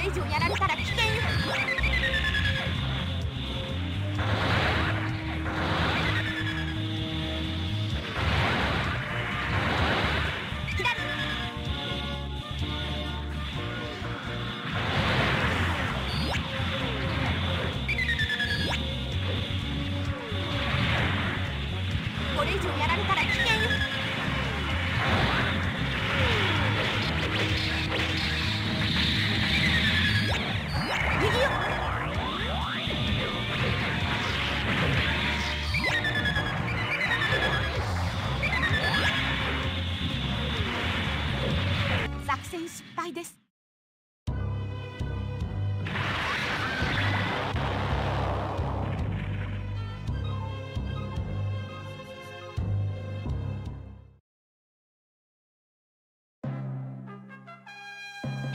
れ以上やられ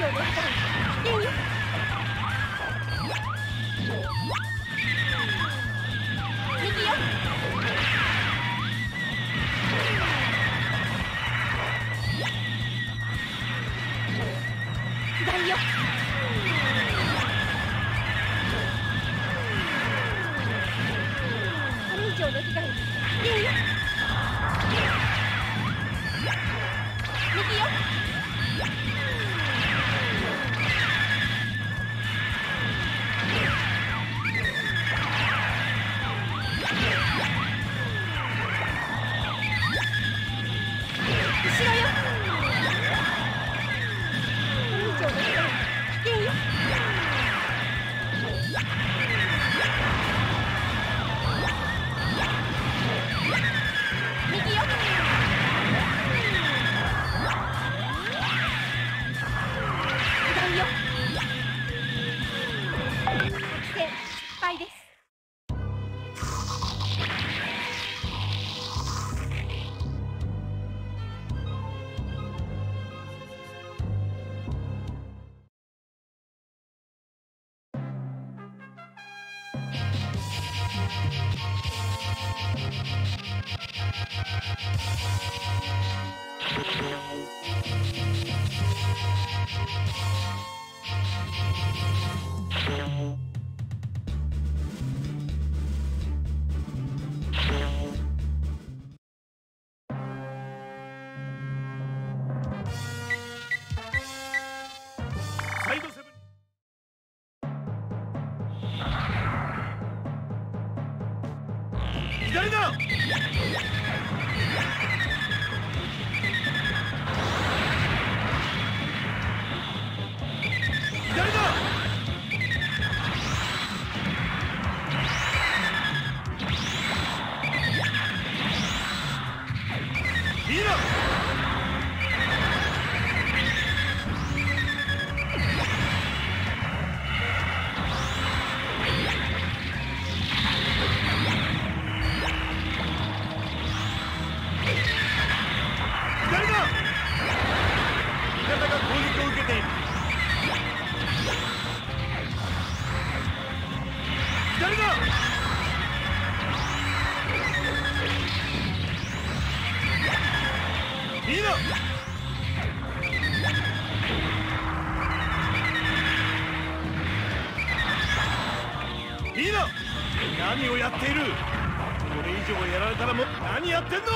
上の負担危険よ。右よ左よこれ以上の被害危険よ。いいな。何をやっている。これ以上やられたらもう何やってんの。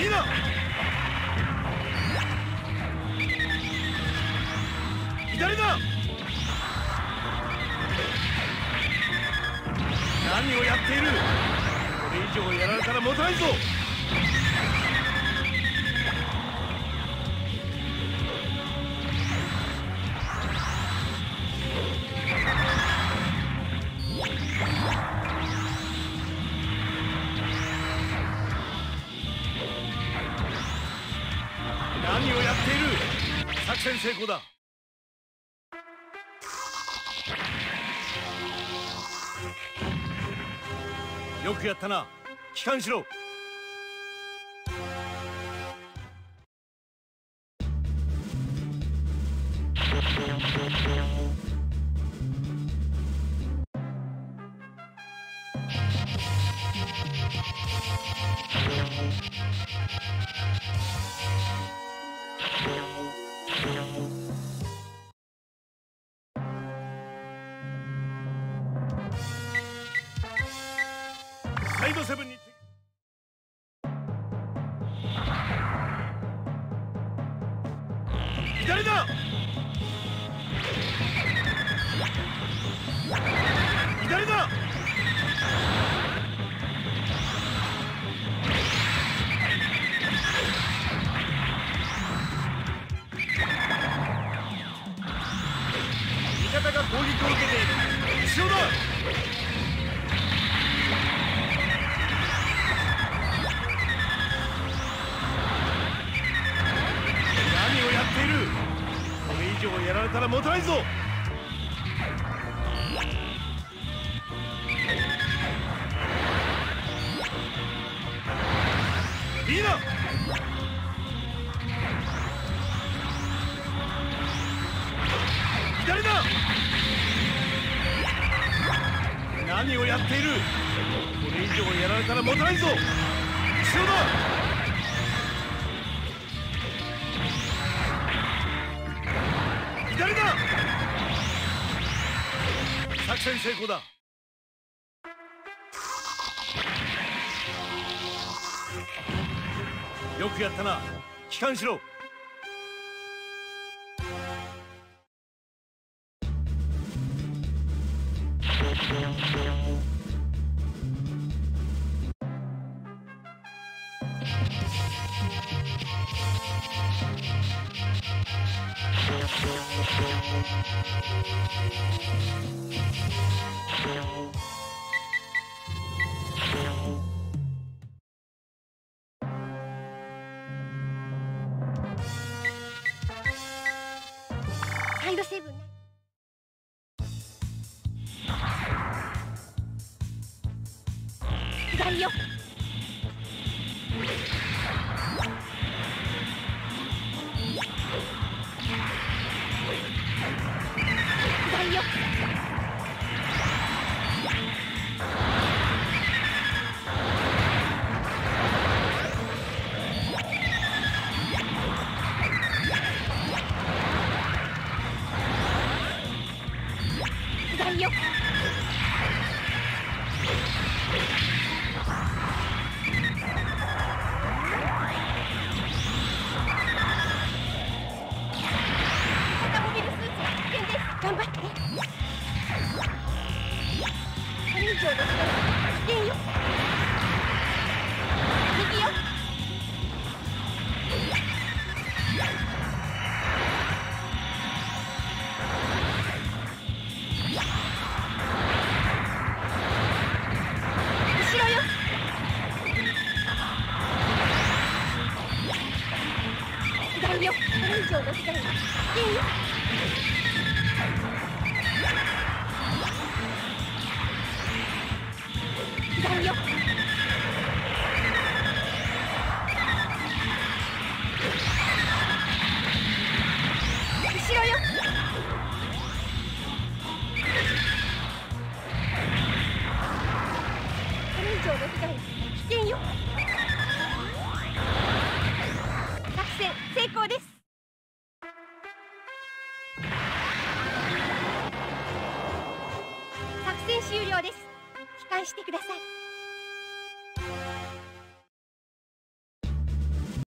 いいな。左だ。何をやっている。これ以上やられたら持たないぞ作戦成功だよくやったな帰還しろサイドセブンにれ以上やられたら持たないぞ。いいな。左だ。何をやっている。これ以上やられたら持たないぞ。後ろだ。作戦成功だ。よくやったな。帰還しろ。だよ。上の被害